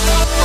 Stop.